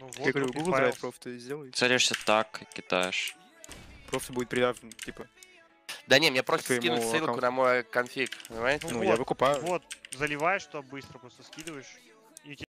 Ну вот, Я говорю, Google. Drive просто сделай. Целишься так, китаешь. Просто будет придавлен, типа. Да не, мне просто типа К скинуть ссылку аккаунт. на мой конфиг, понимаете? Ну, Ну вот, я выкупаю. Вот, заливаешь, что быстро просто скидываешь.